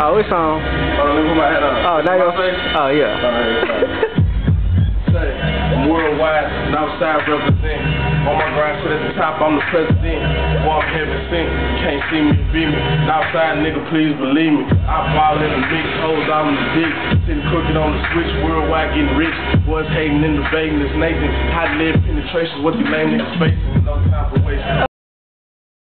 Oh, it's on. Hold on, let me put my hat on. Oh, now you're. Oh, yeah. Say, I'm worldwide, Northside represent. On my grind, sit at the top, I'm the president. Walk heaven sent. Can't see me, be me. Northside nigga, please believe me. I fall in the mix, hoes, I'm the dick. Sitting crooked on the switch, worldwide getting rich. Boys hating in debating, it's Nathan. Hot lead penetrations, what you lame niggas facing. No time for waste.